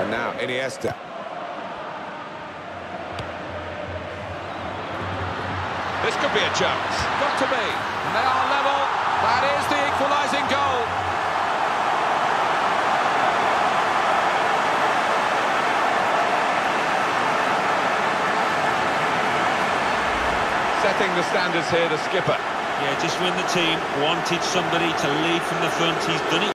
And now Iniesta. This could be a chance. Got to be. And they are level. That is the equalising goal. Setting the standards here, the skipper. Yeah, just when the team wanted somebody to lead from the front, he's done it.